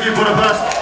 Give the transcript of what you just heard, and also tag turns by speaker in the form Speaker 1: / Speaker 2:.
Speaker 1: Thank you for the best.